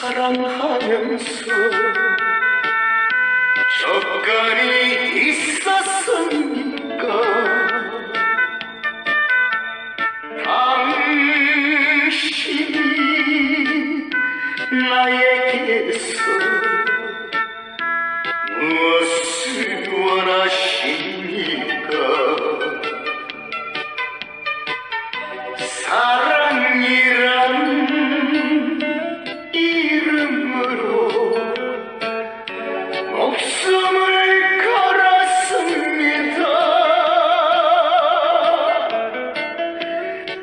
사랑하면서 적간이 있었습 목숨을 걸었습니다.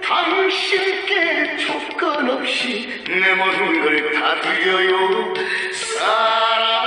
당신께 조건 없이 내 모든 걸 다 드려요. 사랑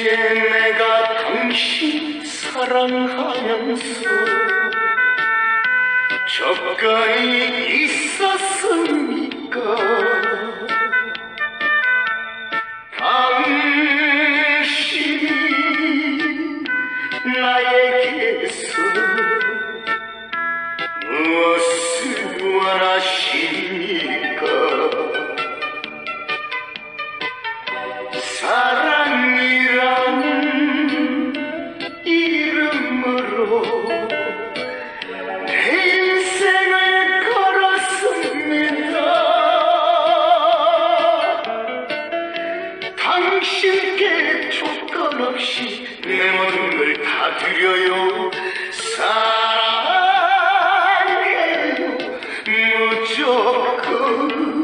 언제 내가 당신 사랑하면서 적간이 있었 드려요. 사랑해요 무조건.